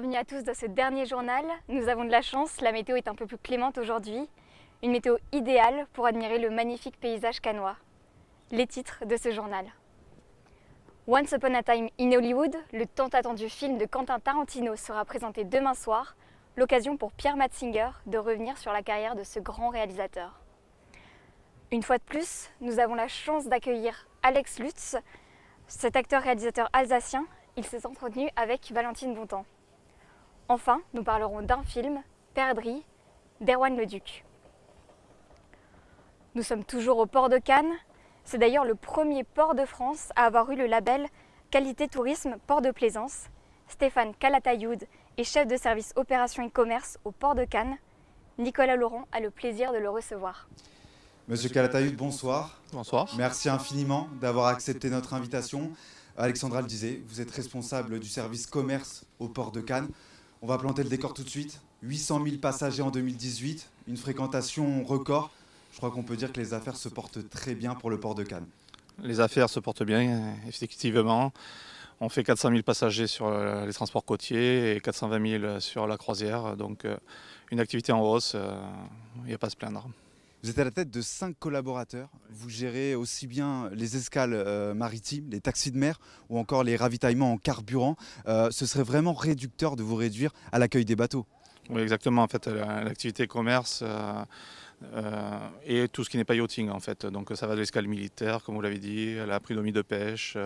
bienvenue à tous dans ce dernier journal. Nous avons de la chance, la météo est un peu plus clémente aujourd'hui. Une météo idéale pour admirer le magnifique paysage canois. Les titres de ce journal. Once Upon a Time in Hollywood, le tant attendu film de Quentin Tarantino sera présenté demain soir, l'occasion pour Pierre Matzinger de revenir sur la carrière de ce grand réalisateur. Une fois de plus, nous avons la chance d'accueillir Alex Lutz, cet acteur-réalisateur alsacien il s'est entretenu avec Valentine Bontemps. Enfin, nous parlerons d'un film, Perdrix, d'Erwan Leduc. Nous sommes toujours au port de Cannes. C'est d'ailleurs le premier port de France à avoir eu le label Qualité Tourisme Port de Plaisance. Stéphane Calatayoud est chef de service opération et commerce au port de Cannes. Nicolas Laurent a le plaisir de le recevoir. Monsieur Calatayoud, bonsoir. Bonsoir. Merci infiniment d'avoir accepté notre invitation. Alexandra le disait, vous êtes responsable du service commerce au port de Cannes. On va planter le décor tout de suite. 800 000 passagers en 2018, une fréquentation record. Je crois qu'on peut dire que les affaires se portent très bien pour le port de Cannes. Les affaires se portent bien, effectivement. On fait 400 000 passagers sur euh, les transports côtiers et 420 000 sur la croisière. Donc euh, une activité en hausse, il euh, n'y a pas à se plaindre. Vous êtes à la tête de cinq collaborateurs. Vous gérez aussi bien les escales euh, maritimes, les taxis de mer ou encore les ravitaillements en carburant. Euh, ce serait vraiment réducteur de vous réduire à l'accueil des bateaux. Oui, exactement. En fait, l'activité commerce euh, et tout ce qui n'est pas yachting, en fait. Donc, ça va de l'escale militaire, comme vous l'avez dit, à la prix de pêche.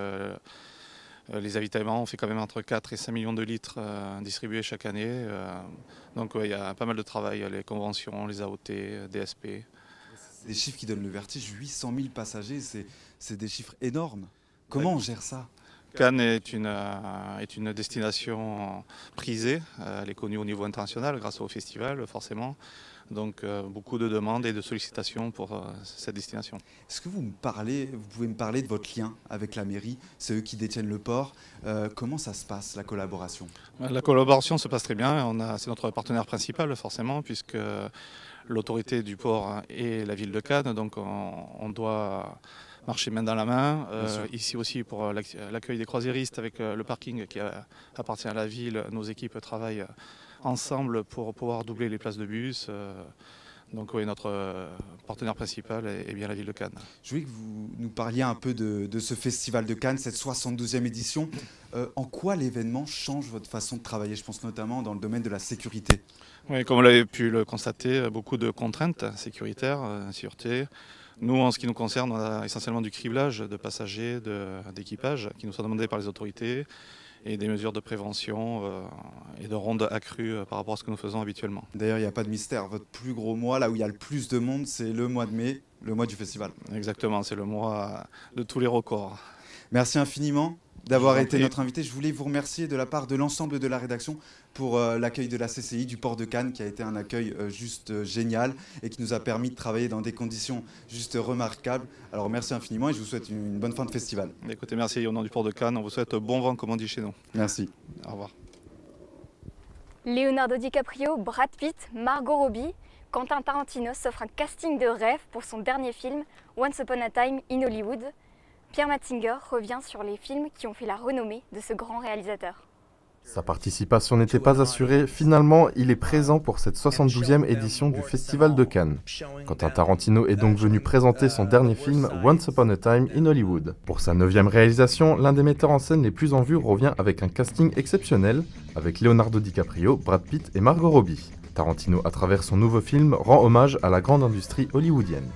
les ravitaillements, on fait quand même entre 4 et 5 millions de litres distribués chaque année. donc il y a pas mal de travail, les conventions, les AOT, DSP des chiffres qui donnent le vertige. 800 000 passagers, c'est des chiffres énormes. Comment on gère ça? Cannes est une, euh, est une destination prisée. Euh, elle est connue au niveau international grâce au festival, forcément. Donc euh, beaucoup de demandes et de sollicitations pour cette destination. Est-ce que vous me parlez, vous pouvez me parler de votre lien avec la mairie? C'est eux qui détiennent le port. comment ça se passe la collaboration? La collaboration se passe très bien. C'est notre partenaire principal forcément puisque l'autorité du port et la ville de Cannes. Donc on, doit marcher main dans la main. Euh, ici aussi pour l'accueil des croisiéristes avec euh, le parking qui appartient à la ville, nos équipes travaillent ensemble pour pouvoir doubler les places de bus. Euh, donc oui, notre partenaire principal est, bien la ville de Cannes. Je voulais que vous nous parliez un peu de, ce festival de Cannes, cette 72e édition. en quoi l'événement change votre façon de travailler? Je pense notamment dans le domaine de la sécurité. Oui, comme vous l'avez pu le constater, beaucoup de contraintes sécuritaires, euh, sûreté. Nous, en ce qui nous concerne, on a essentiellement du criblage de passagers, d'équipage qui nous sont demandés par les autorités et des mesures de prévention euh, et de ronde accrues euh, par rapport à ce que nous faisons habituellement. D'ailleurs, il n'y a pas de mystère. Votre plus gros mois, là où il y a le plus de monde, c'est le mois de mai, le mois du festival. Exactement, c'est le mois de tous les records. Merci infiniment d'avoir été notre invité. Je voulais vous remercier de la part de l'ensemble de la rédaction pour euh, l'accueil de la CCI du port de Cannes, qui a été un accueil euh, juste euh, génial et qui nous a permis de travailler dans des conditions juste remarquables. Alors merci infiniment et je vous souhaite une bonne fin de festival. Écoutez, merci au nom du port de Cannes. On vous souhaite bon vent, comme on dit chez nous. Merci. Au revoir. Leonardo DiCaprio, Brad Pitt, Margot Robbie, Quentin Tarantino s'offre un casting de rêve pour son dernier film, Once Upon a Time in Hollywood. Pierre Matzinger revient sur les films qui ont fait la renommée de ce grand réalisateur. Sa participation n'était pas assurée, finalement il est présent pour cette 72e édition du Festival de Cannes. Quentin Tarantino est donc venu présenter son dernier film Once Upon a Time in Hollywood. Pour sa neuvième réalisation, l'un des metteurs en scène les plus en vue revient avec un casting exceptionnel, avec Leonardo DiCaprio, Brad Pitt et Margot Robbie. Tarantino, à travers son nouveau film, rend hommage à la grande industrie hollywoodienne.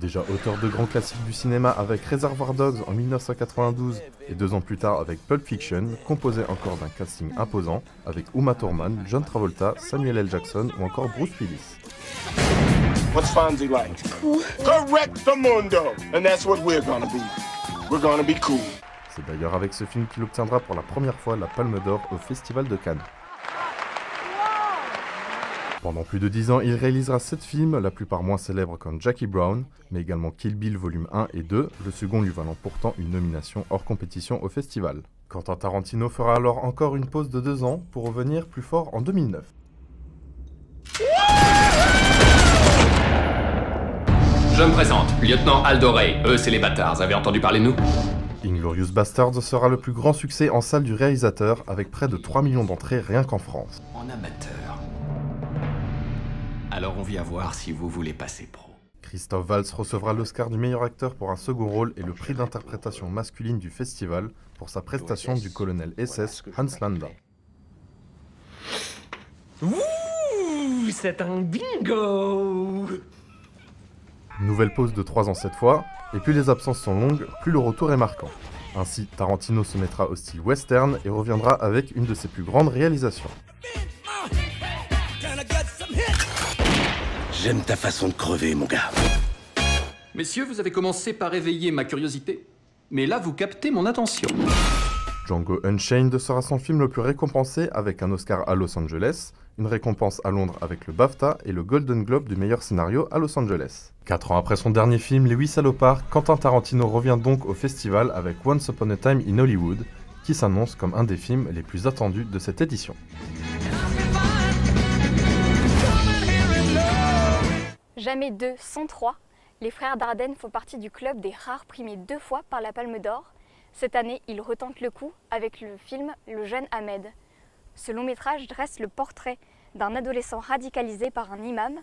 Déjà auteur de grands classiques du cinéma avec Reservoir Dogs en 1992 et deux ans plus tard avec Pulp Fiction, composé encore d'un casting imposant avec Uma Thurman, John Travolta, Samuel L. Jackson ou encore Bruce Willis. What's Fonzie like? Cool. Correct the mundo, and that's what we're gonna be. We're gonna be cool. C'est d'ailleurs avec ce film qu'il obtiendra pour la première fois la Palme d'Or au Festival de Cannes. Pendant plus de 10 ans, il réalisera 7 films, la plupart moins célèbres comme Jackie Brown, mais également Kill Bill volume 1 et 2, le second lui valant pourtant une nomination hors compétition au festival. Quentin Tarantino fera alors encore une pause de 2 ans pour revenir plus fort en 2009. Je me présente, lieutenant Aldorey. Eux, c'est les bâtards, avez entendu parler de nous? Inglorious Bastards sera le plus grand succès en salle du réalisateur avec près de 3 millions d'entrées rien qu'en France. En amateur. Alors on vient voir si vous voulez passer pro. Christophe Valls recevra l'Oscar du meilleur acteur pour un second rôle et le prix d'interprétation masculine du festival pour sa prestation du colonel SS Hans Landa. Ouh, c'est un bingo Nouvelle pause de 3 ans cette fois, et plus les absences sont longues, plus le retour est marquant. Ainsi, Tarantino se mettra au style western et reviendra avec une de ses plus grandes réalisations. J'aime ta façon de crever, mon gars. Messieurs, vous avez commencé par éveiller ma curiosité, mais là vous captez mon attention. Django Unchained sera son film le plus récompensé avec un Oscar à Los Angeles, une récompense à Londres avec le BAFTA et le Golden Globe du meilleur scénario à Los Angeles. Quatre ans après son dernier film Les Huit Salopards, Quentin Tarantino revient donc au festival avec Once Upon a Time in Hollywood, qui s'annonce comme un des films les plus attendus de cette édition. Jamais 2, 103, les frères Dardenne font partie du club des rares primés deux fois par la Palme d'Or. Cette année, ils retentent le coup avec le film Le jeune Ahmed. Ce long métrage dresse le portrait d'un adolescent radicalisé par un imam.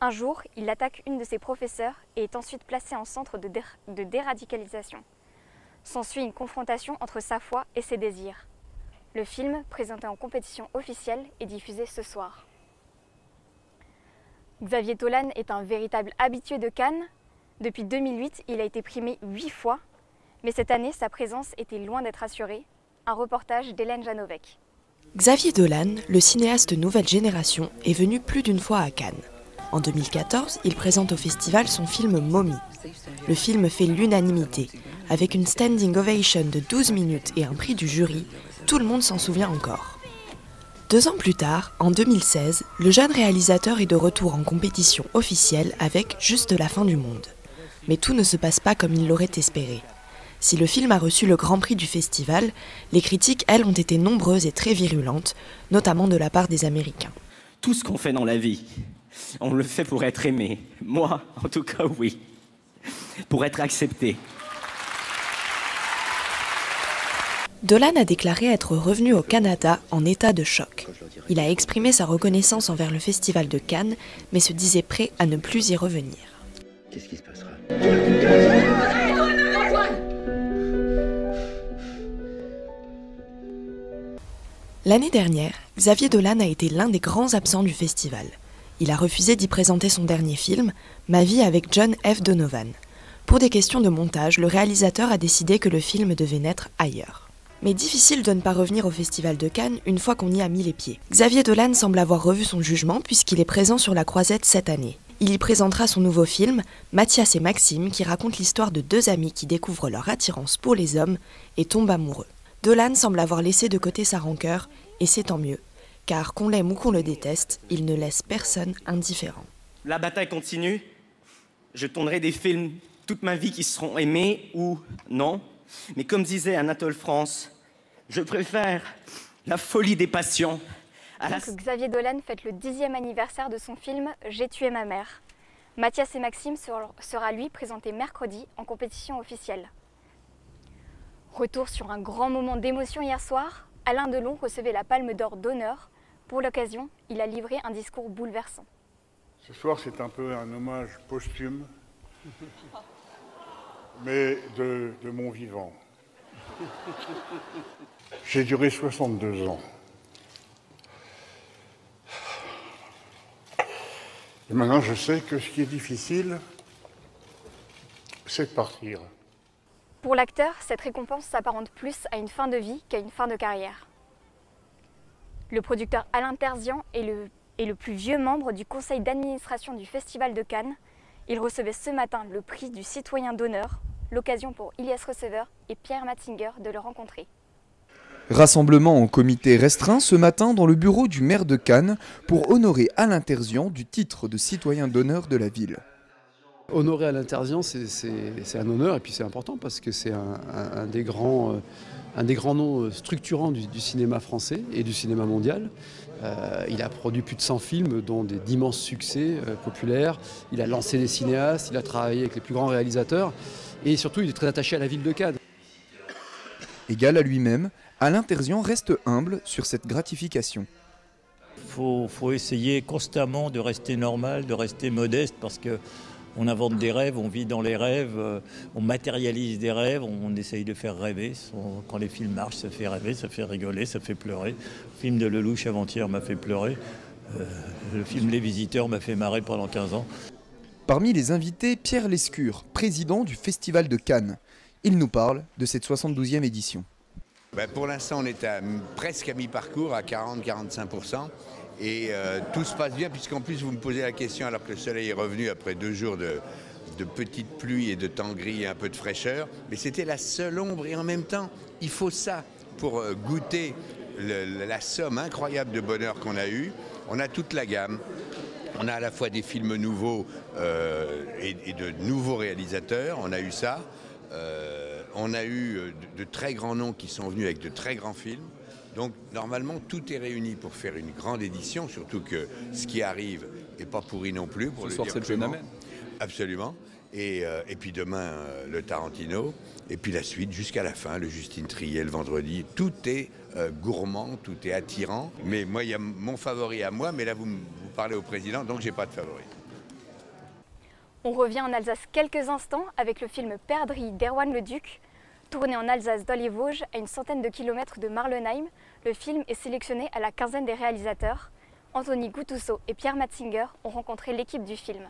Un jour, il attaque une de ses professeurs et est ensuite placé en centre de, de déradicalisation. S'ensuit une confrontation entre sa foi et ses désirs. Le film, présenté en compétition officielle, est diffusé ce soir. Xavier Dolan est un véritable habitué de Cannes. Depuis 2008, il a été primé huit fois, mais cette année, sa présence était loin d'être assurée. Un reportage d'Hélène Janovec. Xavier Dolan, le cinéaste nouvelle génération, est venu plus d'une fois à Cannes. En 2014, il présente au festival son film Mommy. Le film fait l'unanimité. Avec une standing ovation de 12 minutes et un prix du jury, tout le monde s'en souvient encore. Deux ans plus tard, en 2016, le jeune réalisateur est de retour en compétition officielle avec Juste la fin du monde. Mais tout ne se passe pas comme il l'aurait espéré. Si le film a reçu le grand prix du festival, les critiques, elles, ont été nombreuses et très virulentes, notamment de la part des Américains. Tout ce qu'on fait dans la vie, on le fait pour être aimé. Moi, en tout cas, oui. Pour être accepté. Dolan a déclaré être revenu au Canada en état de choc. Il a exprimé sa reconnaissance envers le festival de Cannes, mais se disait prêt à ne plus y revenir. Qu'est-ce qui se passera? L'année dernière, Xavier Dolan a été l'un des grands absents du festival. Il a refusé d'y présenter son dernier film, Ma vie avec John F. Donovan. Pour des questions de montage, le réalisateur a décidé que le film devait naître ailleurs. Mais difficile de ne pas revenir au Festival de Cannes une fois qu'on y a mis les pieds. Xavier Dolan semble avoir revu son jugement puisqu'il est présent sur la croisette cette année. Il y présentera son nouveau film, Mathias et Maxime, qui raconte l'histoire de deux amis qui découvrent leur attirance pour les hommes et tombent amoureux. Dolan semble avoir laissé de côté sa rancœur, et c'est tant mieux, car qu'on l'aime ou qu'on le déteste, il ne laisse personne indifférent. La bataille continue. Je tournerai des films toute ma vie qui seront aimés ou non. Mais comme disait Anatole France, je préfère la folie des passions à la... Donc, Xavier Dolan fête le dixième anniversaire de son film J'ai tué ma mère. Mathias et Maxime sera, sera lui présenté mercredi en compétition officielle. Retour sur un grand moment d'émotion hier soir, Alain Delon recevait la Palme d'Or d'honneur. Pour l'occasion, il a livré un discours bouleversant. Ce soir, c'est un peu un hommage posthume, mais de, mon vivant. J'ai duré 62 ans. Et maintenant, je sais que ce qui est difficile, c'est de partir. Pour l'acteur, cette récompense s'apparente plus à une fin de vie qu'à une fin de carrière. Le producteur Alain Terzian est le, est le plus vieux membre du conseil d'administration du Festival de Cannes. Il recevait ce matin le prix du citoyen d'honneur, l'occasion pour Ilias Receveur et Pierre Matzinger de le rencontrer. Rassemblement en comité restreint ce matin dans le bureau du maire de Cannes pour honorer Alain Terzian du titre de citoyen d'honneur de la ville. Honorer Alain Terzian, c'est un honneur et puis c'est important parce que c'est un, un, un, des grands, euh, un des grands noms structurants du, du cinéma français et du cinéma mondial. Euh, il a produit plus de 100 films, dont des d'immenses succès euh, populaires. Il a lancé des cinéastes, il a travaillé avec les plus grands réalisateurs et surtout il est très attaché à la ville de Cannes. Égal à lui-même, Alain Terzian reste humble sur cette gratification. Il faut, essayer constamment de rester normal, de rester modeste, parce que on invente des rêves, on vit dans les rêves, euh, on matérialise des rêves, on essaye de faire rêver. Quand les films marchent, ça fait rêver, ça fait rigoler, ça fait pleurer. Le film de Lelouch avant-hier m'a fait pleurer. Euh, le film Les Visiteurs m'a fait marrer pendant 15 ans. Parmi les invités, Pierre Lescure, président du Festival de Cannes. Il nous parle de cette 72e édition. Ben, pour l'instant, on est presque à mi-parcours, à 40-45%. Et euh, tout se passe bien, puisqu'en plus, vous me posez la question alors que le soleil est revenu après deux jours de, petites pluies et de temps gris et un peu de fraîcheur. Mais c'était la seule ombre. Et en même temps, il faut ça pour euh, goûter la somme incroyable de bonheur qu'on a eue. On a toute la gamme. On a à la fois des films nouveaux euh, et, de nouveaux réalisateurs. On a eu ça. On a eu de, très grands noms qui sont venus avec de très grands films. Donc normalement tout est réuni pour faire une grande édition, surtout que ce qui arrive n'est pas pourri non plus. Pour Ce soir c'est le Absolument. Et, et, puis demain le Tarantino, et puis la suite jusqu'à la fin, le Justine Trier le vendredi. Tout est gourmand, tout est attirant. Mais moi, il y a mon favori à moi, mais là vous, vous parlez au président, donc j'ai pas de favori. On revient en Alsace quelques instants avec le film Perdrix d'Erwan Leduc. Tourné en Alsace dans les Vosges, à une centaine de kilomètres de Marlenheim, le film est sélectionné à la quinzaine des réalisateurs. Anthony Goutusseau et Pierre Matzinger ont rencontré l'équipe du film.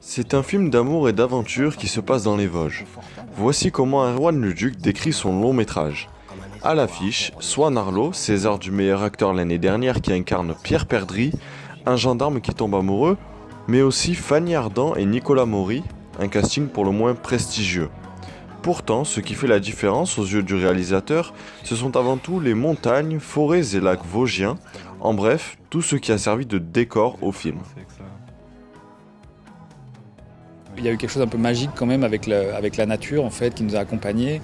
C'est un film d'amour et d'aventure qui se passe dans les Vosges. Voici comment Erwan Leduc décrit son long métrage. À l'affiche, Swan Arlo, César du meilleur acteur l'année dernière qui incarne Pierre Perdry, un gendarme qui tombe amoureux, mais aussi Fanny Ardant et Nicolas Maury, un casting pour le moins prestigieux. Pourtant, ce qui fait la différence aux yeux du réalisateur, ce sont avant tout les montagnes, forêts et lacs vosgiens, en bref, tout ce qui a servi de décor au film. Il y a eu quelque chose d'un peu magique quand même avec, la nature en fait qui nous a accompagnés.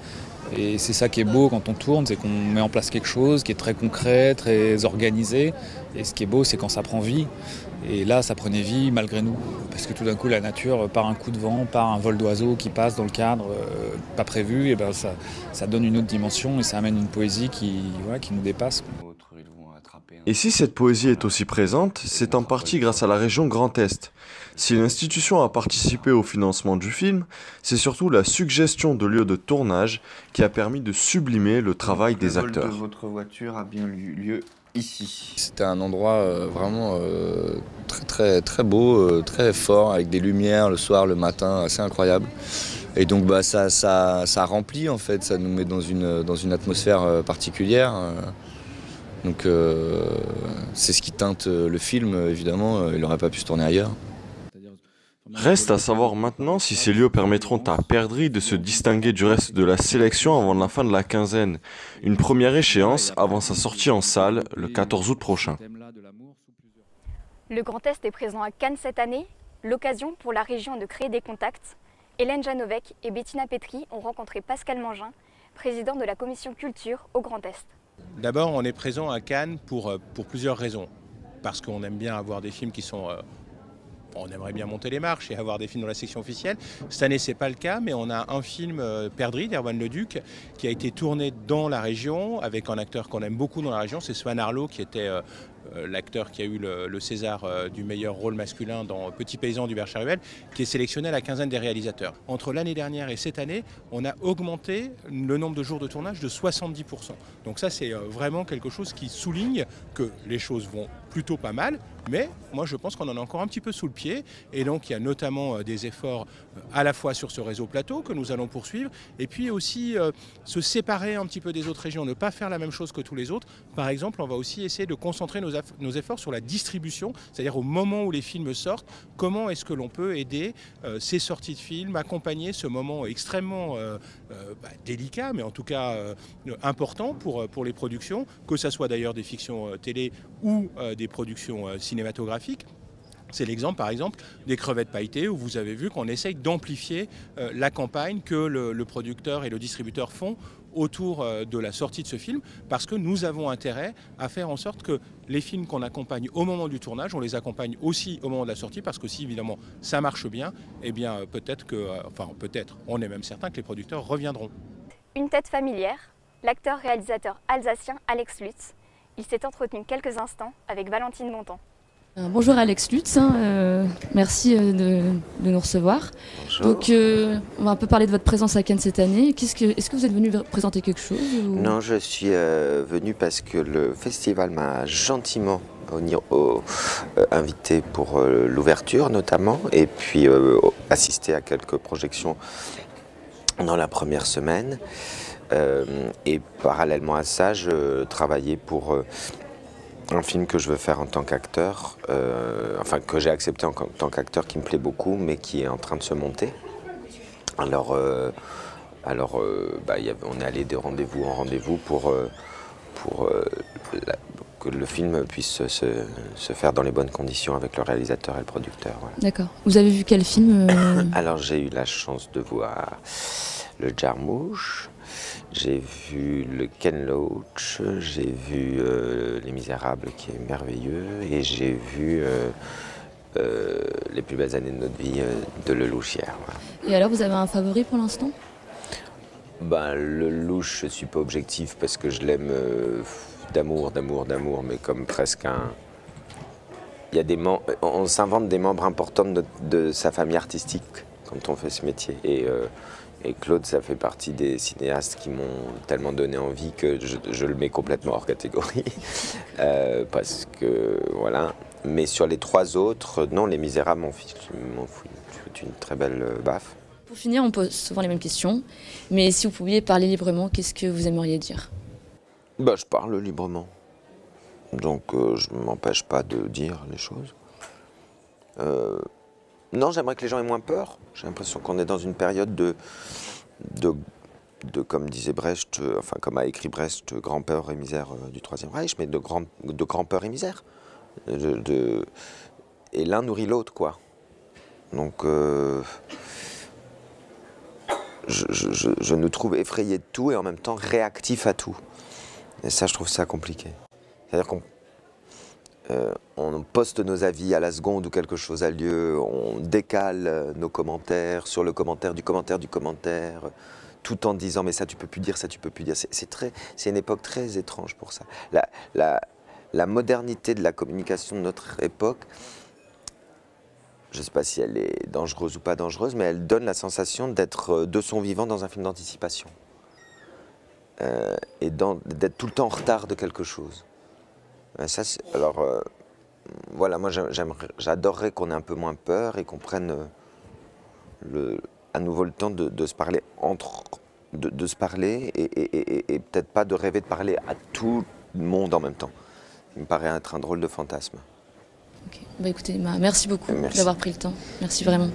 Et c'est ça qui est beau quand on tourne, c'est qu'on met en place quelque chose qui est très concret, très organisé. Et ce qui est beau, c'est quand ça prend vie. Et là, ça prenait vie malgré nous. Parce que tout d'un coup, la nature, par un coup de vent, par un vol d'oiseau qui passe dans le cadre, euh, pas prévu, et ben ça, ça, donne une autre dimension et ça amène une poésie qui, qui nous dépasse. Et si cette poésie est aussi présente, c'est en partie grâce à la région Grand Est. Si l'institution a participé au financement du film, c'est surtout la suggestion de lieux de tournage qui a permis de sublimer le travail des acteurs. votre voiture a bien eu lieu ici. C'était un endroit euh, vraiment euh, très, très, très beau, euh, très fort, avec des lumières le soir, le matin, assez incroyable. Et donc bah, ça, ça, ça remplit en fait, ça nous met dans une, dans une atmosphère particulière. Donc c'est ce qui teinte le film, évidemment, il n'aurait pas pu se tourner ailleurs. Reste à savoir maintenant si ces lieux permettront à Perdry de se distinguer du reste de la sélection avant la fin de la quinzaine. Une première échéance avant sa sortie en salle le 14 août prochain. Le Grand Est est présent à Cannes cette année, l'occasion pour la région de créer des contacts. Hélène Janovec et Bettina Petri ont rencontré Pascal Mangin, président de la commission culture au Grand Est. D'abord, on est présent à Cannes pour, euh, pour plusieurs raisons. Parce qu'on aime bien avoir des films qui sont euh, on aimerait bien monter les marches et avoir des films dans la section officielle. Cette année, c'est pas le cas, mais on a un film euh, Perdri d'Erwan Leduc qui a été tourné dans la région avec un acteur qu'on aime beaucoup dans la région, c'est Swan Arlo qui était euh, l'acteur qui a eu le, César du meilleur rôle masculin dans Petit paysan du Bercharuel, qui est sélectionné à la quinzaine des réalisateurs. Entre l'année dernière et cette année, on a augmenté le nombre de jours de tournage de 70%. Donc ça, c'est vraiment quelque chose qui souligne que les choses vont plutôt pas mal, mais moi je pense qu'on en a encore un petit peu sous le pied. Et donc il y a notamment euh, des efforts euh, à la fois sur ce réseau plateau que nous allons poursuivre, et puis aussi euh, se séparer un petit peu des autres régions, ne pas faire la même chose que tous les autres. Par exemple, on va aussi essayer de concentrer nos, nos efforts sur la distribution, c'est-à-dire au moment où les films sortent, comment est-ce que l'on peut aider ces sorties de films, accompagner ce moment extrêmement bah, délicat, mais en tout cas important pour, les productions, que ce soit d'ailleurs des fictions télé ou des productions euh, cinématographiques. C'est l'exemple, par exemple, des crevettes pailletées, où vous avez vu qu'on essaye d'amplifier euh, la campagne que le, producteur et le distributeur font autour euh, de la sortie de ce film, parce que nous avons intérêt à faire en sorte que les films qu'on accompagne au moment du tournage, on les accompagne aussi au moment de la sortie, parce que si évidemment ça marche bien, eh bien peut-être que, enfin peut-être, on est même certain que les producteurs reviendront. Une tête familière, l'acteur-réalisateur alsacien Alex Lutz. Il s'est entretenu quelques instants avec Valentine Bontemps. Euh, bonjour Alex Lutz, hein, euh, merci euh, de, de nous recevoir. Bonjour. Donc euh, on va un peu parler de votre présence à Cannes cette année. Que, est-ce que vous êtes venu présenter quelque chose ou- Non, je suis euh, venu parce que le festival m'a gentiment au- euh, invité pour euh, l'ouverture notamment, et puis euh, assister à quelques projections dans la première semaine. Et parallèlement à ça, je travaillais pour un film que je veux faire en tant qu'acteur, euh, enfin que j'ai accepté en tant qu'acteur qui me plaît beaucoup, mais qui est en train de se monter. Alors, euh, alors euh, bah, y on est allé de rendez-vous en rendez-vous pour, pour la- que le film puisse se, faire dans les bonnes conditions avec le réalisateur et le producteur. voilà. D'accord. Vous avez vu quel film Alors j'ai eu la chance de voir le Jarmouche, j'ai vu le Ken Loach, j'ai vu euh, Les Misérables qui est merveilleux et j'ai vu euh, euh, Les plus belles années de notre vie de Lelouchière. voilà. Et alors vous avez un favori pour l'instant? Ben, le louche, je suis pas objectif parce que je l'aime d'amour, d'amour, d'amour, mais comme presque un. Il y a des on s'invente des membres importants de, sa famille artistique quand on fait ce métier. Et, euh, et Claude, ça fait partie des cinéastes qui m'ont tellement donné envie que je, je le mets complètement hors catégorie. Euh, parce que, voilà. Mais sur les trois autres, non, Les Misérables m'ont foutu une très belle euh, baffe. Pour finir, on pose souvent les mêmes questions. Mais si vous pouviez parler librement, qu'est-ce que vous aimeriez dire? Bah, je parle librement. Donc, euh, je ne m'empêche pas de dire les choses. Euh, non, j'aimerais que les gens aient moins peur. J'ai l'impression qu'on est dans une période de, de, comme disait Brecht, euh, enfin, comme a écrit Brecht, de grand peur et misère euh, du Troisième Reich, mais de grand, de grand peur et misère. Et l'un nourrit l'autre, quoi. Donc, euh, je- je nous trouve effrayés de tout et en même temps réactifs à tout. Et ça, je trouve ça compliqué. C'est-à-dire qu'on euh, on poste nos avis à la seconde où quelque chose a lieu, on décale euh, nos commentaires sur le commentaire du commentaire du commentaire, tout en disant mais ça tu peux plus dire, ça tu peux plus dire. C'est très, c'est une époque très étrange pour ça. La, modernité de la communication de notre époque, je ne sais pas si elle est dangereuse ou pas dangereuse, mais elle donne la sensation d'être euh, de son vivant dans un film d'anticipation. Et d'être tout le temps en retard de quelque chose. Euh, Ça, alors, euh, voilà, moi j'adorerais qu'on ait un peu moins peur et qu'on prenne euh, le, à nouveau le temps de, de se parler entre, de, de se parler et, et- et- et peut-être pas de rêver de parler à tout le monde en même temps. Il me paraît être un drôle de fantasme. Bah écoutez, bah, merci beaucoup d'avoir pris le temps. Merci vraiment.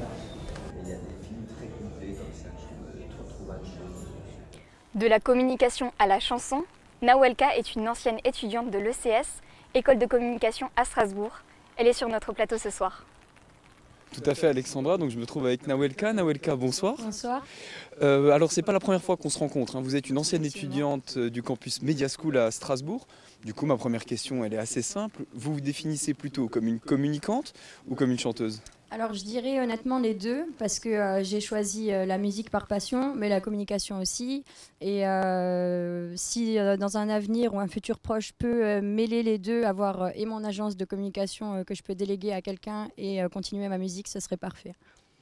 De la communication à la chanson, Nawelka est une ancienne étudiante de l'ECS, école de communication à Strasbourg. Elle est sur notre plateau ce soir. Tout à fait, Alexandra. Donc, je me trouve avec Nawelka. Nawelka, bonsoir. Bonsoir. Euh, alors, c'est pas la première fois qu'on se rencontre. hein. Vous êtes une ancienne étudiante euh, du campus Media School à Strasbourg. Du coup, ma première question, elle est assez simple. Vous vous définissez plutôt comme une communicante ou comme une chanteuse? Alors je dirais honnêtement les deux, parce que euh, j'ai choisi euh, la musique par passion, mais la communication aussi. Et euh, si dans un avenir ou un futur proche euh, mêler les deux, avoir et mon agence de communication que je peux déléguer à quelqu'un et continuer ma musique, ce serait parfait.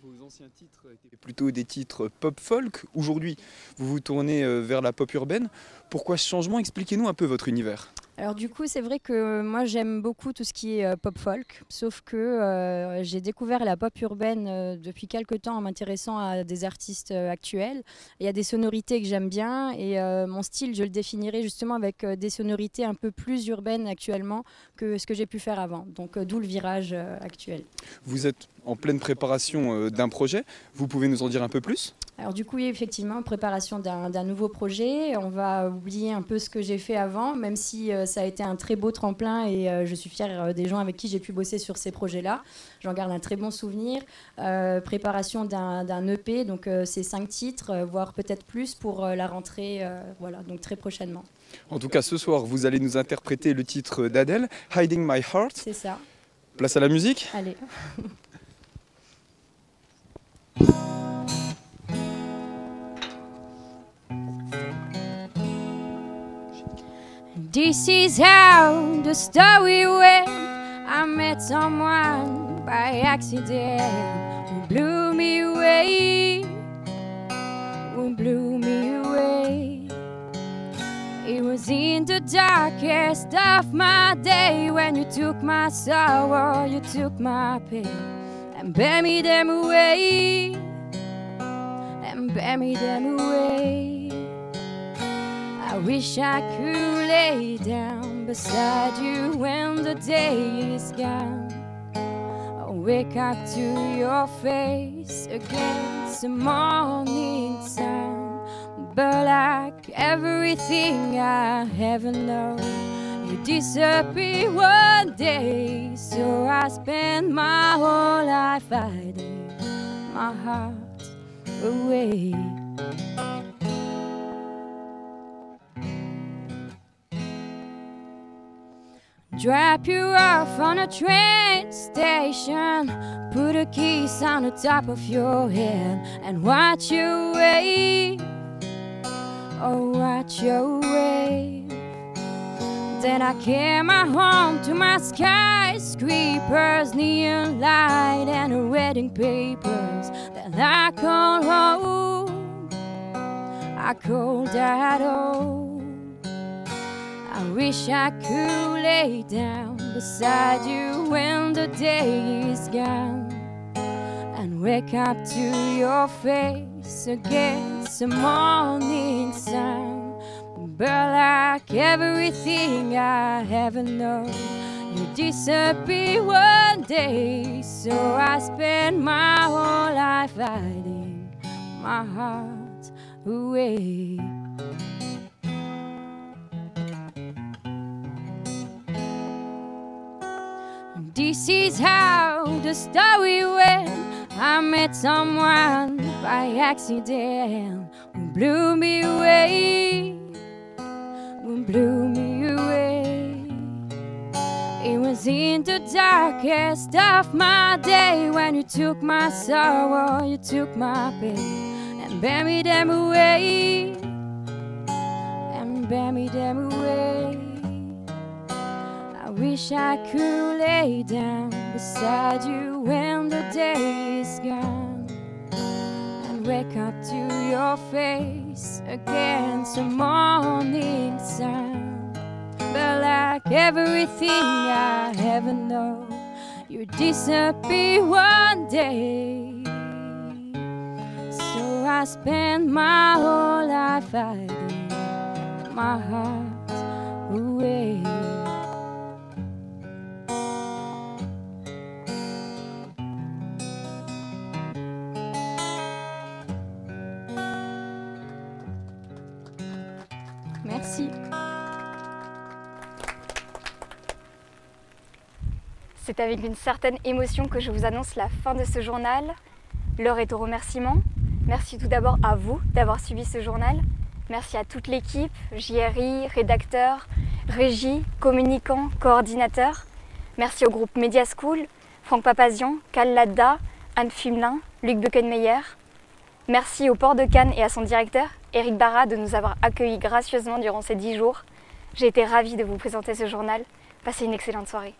Vos anciens titres étaient plutôt des titres pop folk. Aujourd'hui, vous vous tournez vers la pop urbaine. Pourquoi ce changement? Expliquez-nous un peu votre univers. Alors du coup, c'est vrai que moi j'aime beaucoup tout ce qui est euh, pop folk, sauf que euh, j'ai découvert la pop urbaine euh, depuis quelques temps en m'intéressant à des artistes actuels. Il y a des sonorités que j'aime bien et mon style, je le définirais justement avec des sonorités un peu plus urbaines actuellement que ce que j'ai pu faire avant. Donc d'où le virage actuel. Vous êtes en pleine préparation d'un projet. Vous pouvez nous en dire un peu plus? Alors du coup, oui, effectivement, préparation d'un nouveau projet. On va oublier un peu ce que j'ai fait avant, même si euh, ça a été un très beau tremplin et euh, je suis fière euh, des gens avec qui j'ai pu bosser sur ces projets-là. J'en garde un très bon souvenir. Préparation d'un EP, donc c'est cinq titres, voire peut-être plus pour la rentrée, voilà, donc très prochainement. En tout cas, ce soir, vous allez nous interpréter le titre d'Adèle, Hiding My Heart. C'est ça. Place à la musique Allez. This is how the story went. I met someone by accident who blew me away. Who blew me away. It was in the darkest of my day when you took my sorrow, you took my pain, and buried them away, and buried them away. I wish I could lay down beside you when the day is gone. I'll wake up to your face against the morning sun. But like everything I ever know, you disappear one day. So I spend my whole life hiding my heart away. Drop you off on a train station. Put a kiss on the top of your head and watch you wait. Oh, watch your wave. Then I carry my home to my skyscrapers, neon light, and wedding papers that I call home. I call that home. I wish I could lay down beside you when the day is gone and wake up to your face against the morning sun. But like everything I ever know, you disappear one day. So I spend my whole life hiding my heart away. This is how the story went. I met someone by accident who blew me away, who blew me away. It was in the darkest of my day when you took my sorrow, you took my pain, and buried them away, and buried them away. Wish I could lay down beside you when the day is gone and wake up to your face against the morning sun. But like everything I ever know, you disappear one day. So I spend my whole life hiding my heart away. C'est avec une certaine émotion que je vous annonce la fin de ce journal. L'heure est au remerciement. Merci tout d'abord à vous d'avoir suivi ce journal. Merci à toute l'équipe, JRI, rédacteurs, régie, communicants, coordinateurs. Merci au groupe Media School, Franck Papazian, Cal Ladda, Anne Fumelin, Luc Buckenmeyer. Merci au port de Cannes et à son directeur, Eric Barra, de nous avoir accueillis gracieusement durant ces dix jours. J'ai été ravie de vous présenter ce journal. Passez une excellente soirée.